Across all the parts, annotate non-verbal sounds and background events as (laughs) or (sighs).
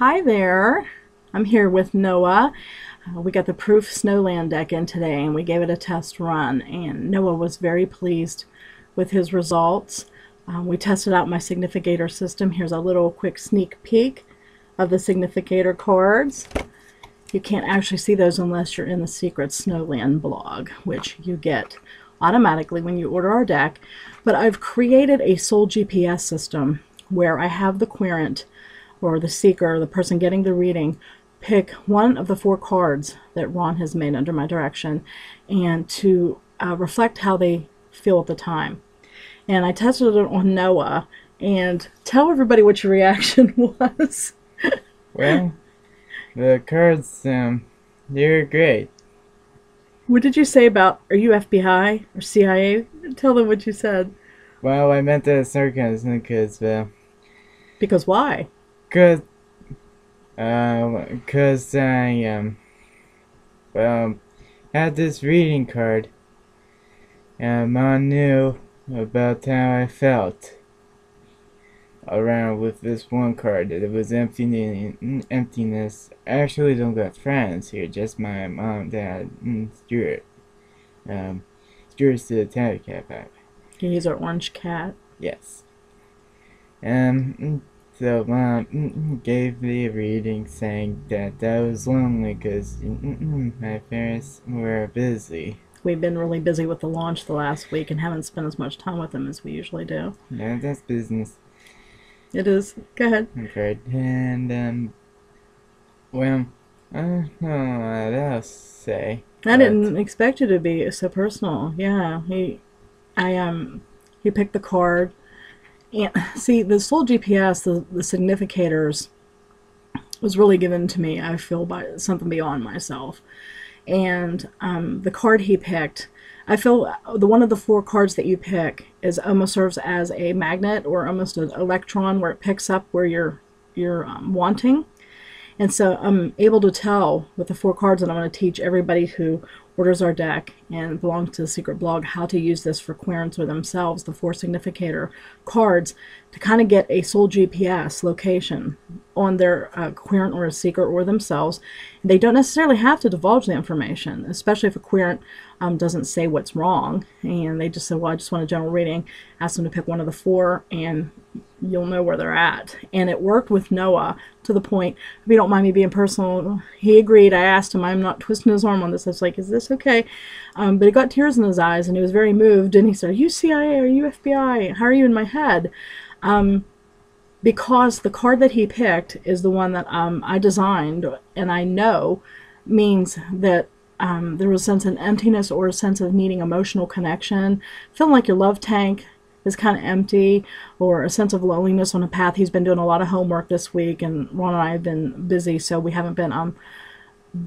Hi there. I'm here with Noah. Uh, we got the Proof Snowland deck in today and we gave it a test run and Noah was very pleased with his results. Um, we tested out my significator system. Here's a little quick sneak peek of the significator cards. You can't actually see those unless you're in the Secret Snowland blog, which you get automatically when you order our deck. But I've created a Soul GPS system where I have the querent or the seeker, the person getting the reading, pick one of the four cards that Ron has made under my direction and to uh, reflect how they feel at the time. And I tested it on Noah and tell everybody what your (laughs) reaction was. well, the cards, um, they're great. What did you say about, are you FBI or CIA? Tell them what you said. Well, I meant that sarcasm because, uh, because why? Cause, um, cause I, um, well, had this reading card, and Mom knew about how I felt around with this one card that it was empty emptiness. I actually don't got friends here, just my mom, dad, and Stuart. Um, Stuart's the tabby cat back. He's our orange cat. Yes. Um, so mom gave me a reading saying that that was lonely because my parents were busy. We've been really busy with the launch the last week and haven't spent as much time with them as we usually do. Yeah, that's business. It is. Go ahead. Okay, and um, well, I don't know what else to say. I didn't expect it to be so personal. Yeah, he, I um, he picked the card and see, the Soul GPS, the, the significators, was really given to me, I feel, by something beyond myself. And um, the card he picked, I feel the one of the four cards that you pick is almost serves as a magnet or almost an electron where it picks up where you're you're um, wanting. And so I'm able to tell with the four cards that I'm going to teach everybody who orders our deck and belongs to the secret blog how to use this for querents or themselves, the four significator cards, to kind of get a soul GPS location on their uh, querent or a seeker or themselves. They don't necessarily have to divulge the information, especially if a querent um, doesn't say what's wrong and they just said, well, I just want a general reading. Ask them to pick one of the four and you'll know where they're at. And it worked with Noah to the point, if you don't mind me being personal, he agreed. I asked him, I'm not twisting his arm on this. I was like, is this okay? Um, but he got tears in his eyes and he was very moved. And he said, are you CIA? Are you FBI? How are you in my head? Um, because the card that he picked is the one that um, I designed and I know means that um, there was a sense of emptiness or a sense of needing emotional connection, feeling like your love tank is kind of empty, or a sense of loneliness on a path. He's been doing a lot of homework this week, and Ron and I have been busy, so we haven't been um,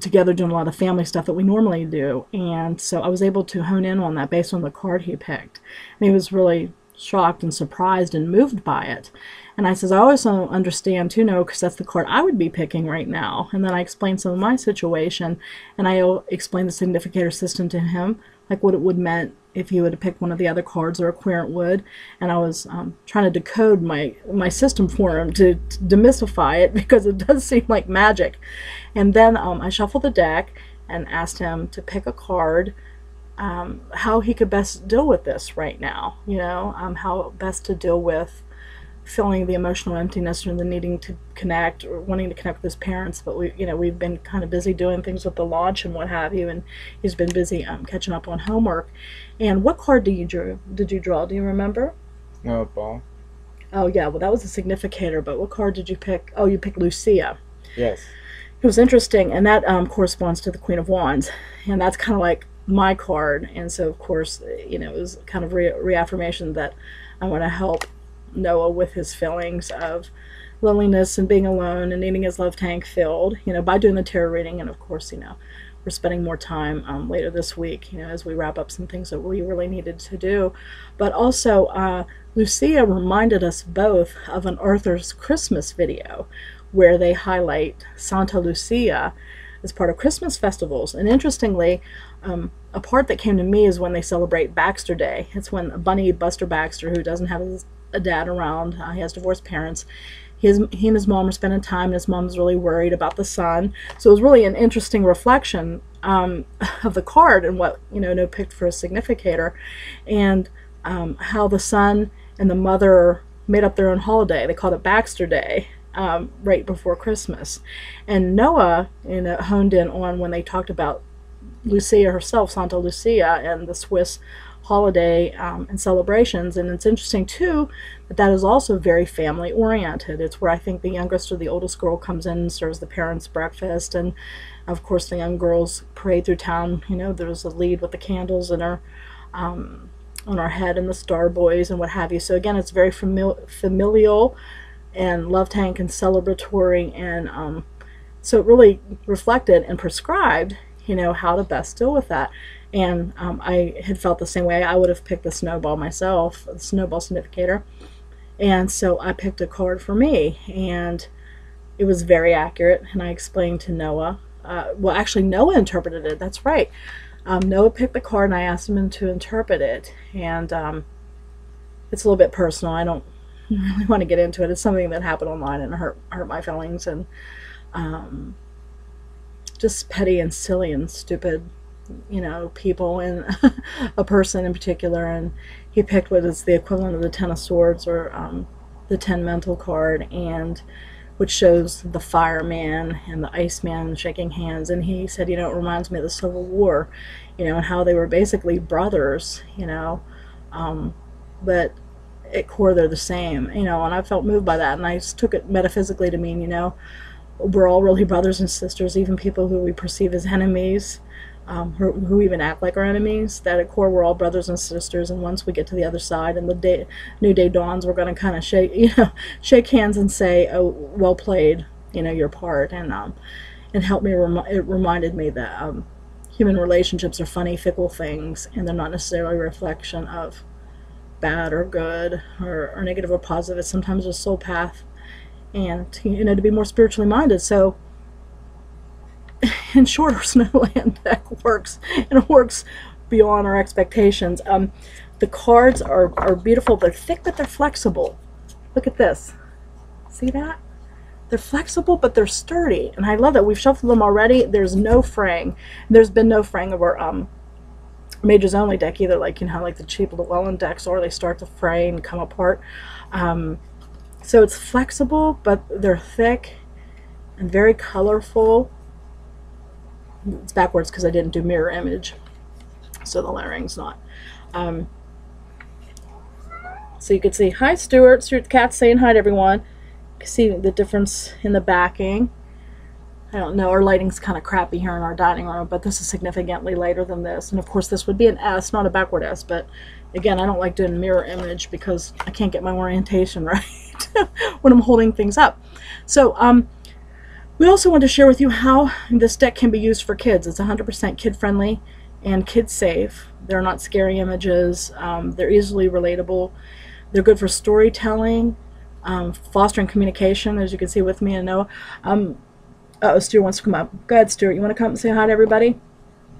together doing a lot of family stuff that we normally do. And so I was able to hone in on that based on the card he picked. And he was really shocked and surprised and moved by it. And I says, I always understand too, no, because that's the card I would be picking right now. And then I explained some of my situation, and I explained the significator system to him, like what it would meant if he would have picked one of the other cards or a querent would. And I was um, trying to decode my, my system for him to, to, demystify it (laughs) because it does seem like magic. And then um, I shuffled the deck and asked him to pick a card um, how he could best deal with this right now, you know, um, how best to deal with feeling the emotional emptiness or the needing to connect or wanting to connect with his parents. But we, you know, we've been kind of busy doing things with the launch and what have you, and he's been busy um, catching up on homework. And what card did you draw? Did you draw? Do you remember? Snowball. Oh yeah, well that was a significator. But what card did you pick? Oh, you picked Lucia. Yes. It was interesting, and that um, corresponds to the Queen of Wands, and that's kind of like my card. And so, of course, you know, it was kind of re- reaffirmation that I want to help Noah with his feelings of loneliness and being alone and needing his love tank filled, you know, by doing the tarot reading. And of course, you know, we're spending more time um, later this week, you know, as we wrap up some things that we really needed to do. But also, uh, Lucia reminded us both of an Arthur's Christmas video where they highlight Santa Lucia as part of Christmas festivals. And interestingly, um, a part that came to me is when they celebrate Baxter Day. It's when Bunny Buster Baxter, who doesn't have his a dad around. Uh, he has divorced parents. his he and his mom are spending time, and his mom's really worried about the son. So it was really an interesting reflection um, (laughs) of the card and what you know Noah picked for a significator, and um, how the son and the mother made up their own holiday. They called it Baxter Day. Um, right before Christmas, and Noah, you know, honed in on when they talked about Lucia herself, Santa Lucia, and the Swiss holiday um, and celebrations. And it's interesting too that that is also very family oriented. It's where I think the youngest or the oldest girl comes in and serves the parents breakfast, and of course the young girls parade through town. You know, there's a lead with the candles in her. Um, on our head and the star boys and what have you. So again, it's very famil- familial and love tank and celebratory and um, so it really reflected and prescribed you know how to best deal with that. And um, i had felt the same way. I would have picked the snowball myself the snowball significator. And so i picked a card for me and it was very accurate and i explained to noah uh, well actually noah interpreted it that's right. Um, noah picked the card and i asked him to interpret it. And um, it's a little bit personal. I don't (laughs) really want to get into it. It's something that happened online and hurt hurt my feelings and um, just petty and silly and stupid, you know, people and (laughs) a person in particular. And he picked what is the equivalent of the Ten of Swords or um, the Ten Mental card, and which shows the fireman and the Iceman shaking hands. And he said, you know, it reminds me of the Civil War, you know, and how they were basically brothers, you know, um, but at core they're the same, you know. And I felt moved by that, and I took it metaphysically to mean, you know we're all really brothers and sisters, even people who we perceive as enemies, um, who, who, even act like our enemies. That at core, we're all brothers and sisters. And once we get to the other side and the day, new day dawns, we're going to kind of shake, (laughs) you know, shake hands and say, "Oh, well played, you know, your part." And um, and help me. Rem- it reminded me that um, human relationships are funny, fickle things, and they're not necessarily a reflection of bad or good or, or negative or positive. It's sometimes a soul path and you know to be more spiritually minded. So, (laughs) in short, our (laughs) Snowland deck works, and it works beyond our expectations. Um, the cards are are beautiful. They're thick, but they're flexible. Look at this. See that? They're flexible, but they're sturdy, and I love that. We've shuffled them already. There's no fraying. There's been no fraying of our um, Mages Only deck either, like you know, like the cheap Llewellyn decks, or they start to fray and come apart. Um, so it's flexible, but they're thick and very colorful. It's backwards because I didn't do mirror image, so the lettering's not. Um, so you can see, hi Stuart, Stuart cat's saying hi to everyone. You can see the difference in the backing. I don't know, our lighting's kind of crappy here in our dining room, but this is significantly lighter than this. And of course this would be an S, not a backward S, but again, I don't like doing mirror image because I can't get my orientation (laughs) right. (laughs) when I'm holding things up. So um, we also want to share with you how this deck can be used for kids. It's 100% kid friendly and kid safe. They're not scary images. Um, they're easily relatable. They're good for storytelling, um, fostering communication, as you can see with me and Noah. Um, oh, Stuart wants to come up. Go ahead, Stuart. You want to come and say hi to everybody?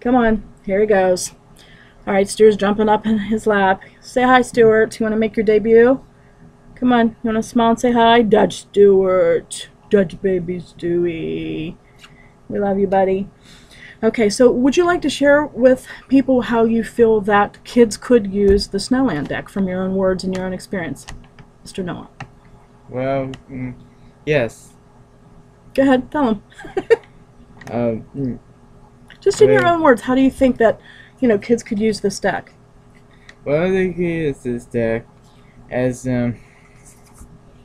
Come on. Here he goes. All right, Stuart's jumping up in his lap. Say hi, Stuart. You want to make your debut? Come on, you want to smile and say hi? Dutch Stuart. Dutch baby Stewie. We love you, buddy. Okay, so would you like to share with people how you feel that kids could use the Snowland deck from your own words and your own experience? Mr. Noah. Well, mm, yes. Go ahead, tell them. (laughs) um, mm, Just in your own words, how do you think that, you know, kids could use this deck? Well, they could use this deck as, um,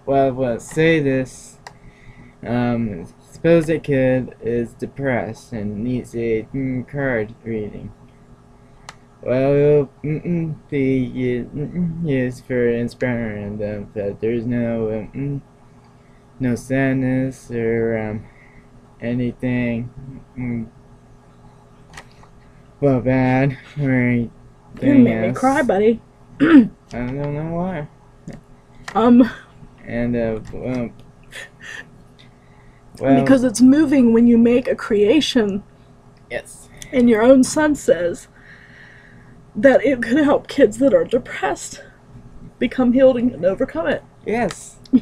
well, let's say this. Um, suppose a kid is depressed and needs a mm, card reading. Well, mm -mm, be mm used for inspiring them that there's no um, no sadness or um, anything mm, well bad or anything You made me cry, buddy. I don't know why. Um, and uh, well, (laughs) well, because it's moving when you make a creation yes, and your own son says that it could help kids that are depressed become healed and overcome it. yes. (laughs)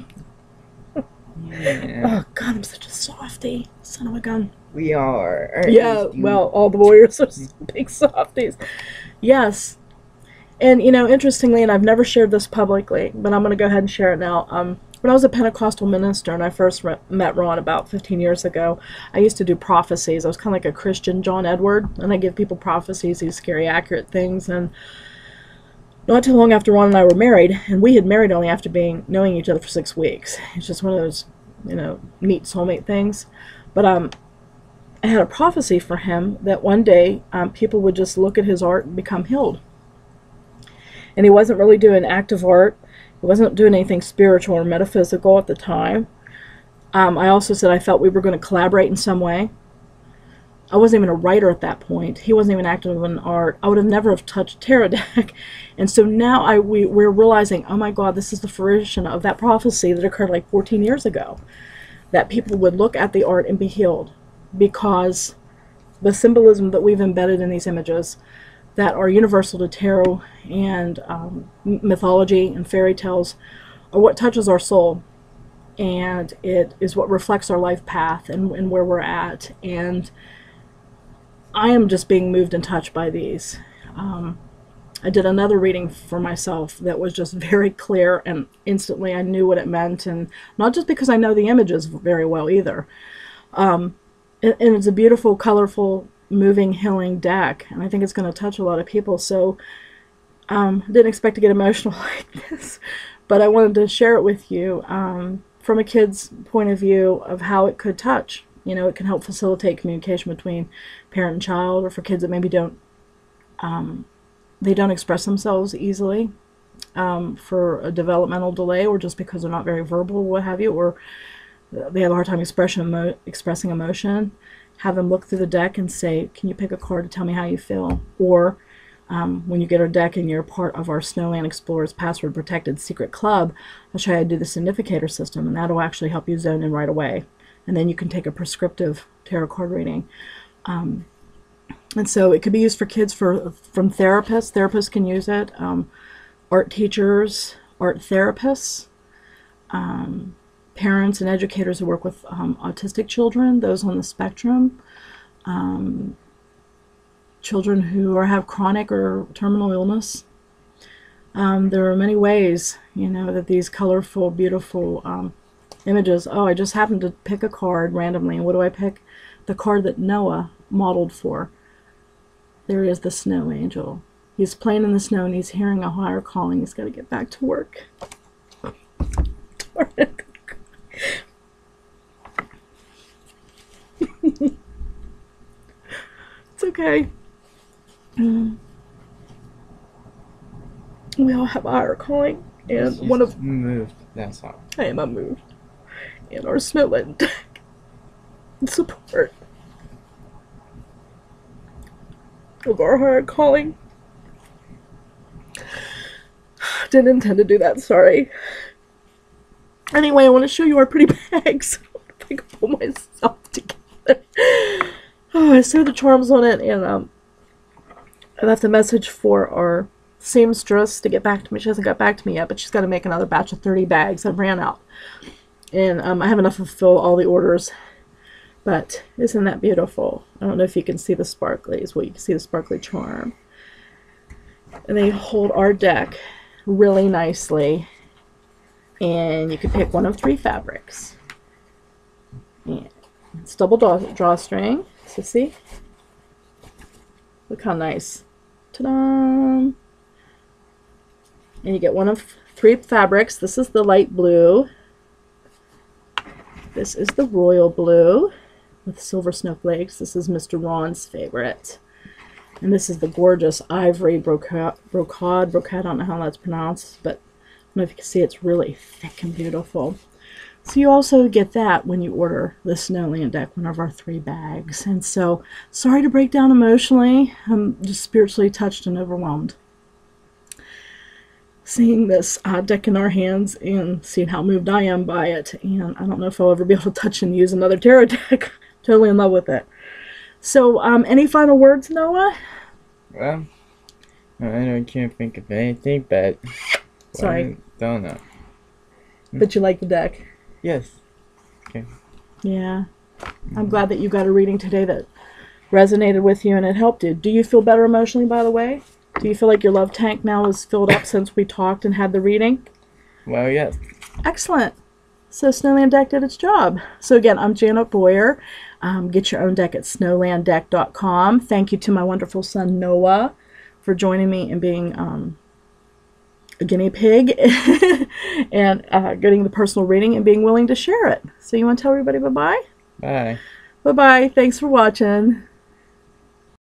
Yeah, Oh God, I'm such a softie. Son of a gun. we are. Yeah, well, all the warriors are (laughs) big softies. Yes. And, you know, interestingly, and I've never shared this publicly, but I'm going to go ahead and share it now. Um, when I was a Pentecostal minister and I first met Ron about 15 years ago, I used to do prophecies. I was kind of like a Christian John Edward, and I give people prophecies, these scary, accurate things. And not too long after Ron and I were married, and we had married only after being knowing each other for six weeks. It's just one of those, you know, neat soulmate things. But um, I had a prophecy for him that one day um, people would just look at his art and become healed. And he wasn't really doing active art. He wasn't doing anything spiritual or metaphysical at the time. Um, I also said I felt we were going to collaborate in some way. I wasn't even a writer at that point. He wasn't even active in art. I would have never have touched Tarot deck. (laughs) And so now I we, we're realizing, oh my God, this is the fruition of that prophecy that occurred like 14 years ago. That people would look at the art and be healed because the symbolism that we've embedded in these images that are universal to tarot and um, mythology and fairy tales are what touches our soul. And it is what reflects our life path and, and where we're at. And i am just being moved and touched by these. Um, i did another reading for myself that was just very clear and instantly i knew what it meant. And not just because i know the images very well either. And, and it's a beautiful, colorful, moving, healing deck, and I think it's going to touch a lot of people. So, um, didn't expect to get emotional (laughs) like this, but I wanted to share it with you um, from a kid's point of view of how it could touch. You know, it can help facilitate communication between parent and child, or for kids that maybe don't um, they don't express themselves easily um, for a developmental delay, or just because they're not very verbal, what have you, or they have a hard time expression emo- expressing emotion, have them look through the deck and say, "Can you pick a card to tell me how you feel?" Or um, when you get our deck and you're part of our Snowland Explorers password protected secret club, I'll show you how to do the significator system, and that'll actually help you zone in right away. And then you can take a prescriptive tarot card reading. Um, and so it could be used for kids for from therapists. Therapists can use it. Um, art teachers, art therapists parents and educators who work with um, autistic children, those on the spectrum, um, children who are, have chronic or terminal illness. Um, there are many ways, you know, that these colorful, beautiful um, images. Oh, I just happened to pick a card randomly, and what do I pick? The card that Noah modeled for. There is the snow angel. He's playing in the snow and he's hearing a higher calling. He's got to get back to work. Darn it. It's okay. Mm. We all have our calling, and one of moved. That's all. I am unmoved, and our snowland deck in support of our higher calling. (sighs) Didn't intend to do that. Sorry. Anyway, I want to show you our pretty (laughs) bags. (laughs) I can pull myself together. Oh, (sighs) I sewed the charms on it, and um, I left a message for our seamstress to get back to me. She hasn't got back to me yet, but she's got to make another batch of 30 bags. I've ran out. And um, I have enough to fill all the orders. But isn't that beautiful? I don't know if you can see the sparklies. Well, you can see the sparkly charm. And they hold our deck really nicely. And you can pick one of three fabrics. It's double draw- drawstring. So see? Look how nice. Ta-da! And you get one of three fabrics. This is the light blue. This is the royal blue with silver snowflakes. This is Mr. Ron's favorite. And this is the gorgeous ivory brocade, brocade, brocade, I don't know how that's pronounced, but I don't know if you can see it's really thick and beautiful. So you also get that when you order the Snowland deck, one of our three bags. And so, sorry to break down emotionally. I'm just spiritually touched and overwhelmed. Seeing this uh, deck in our hands and seeing how moved I am by it. And I don't know if I'll ever be able to touch and use another tarot (laughs) deck. totally in love with it. So, um, any final words, Noah? Well, I don't can't think of anything, but Sorry. well, don't know. But you like the deck. Yes. Okay. Yeah. I'm glad that you got a reading today that resonated with you and it helped you. Do you feel better emotionally, by the way? Do you feel like your love tank now is filled up since we talked and had the reading? Well, yes. Excellent. So Snowland Deck did its job. So again, I'm Janet Boyer. Um, get your own deck at snowlanddeck.com. Thank you to my wonderful son Noah for joining me and being um, a guinea pig (laughs) and uh, getting the personal reading and being willing to share it. So you want to tell everybody bye bye? Bye. Bye bye. Thanks for watching.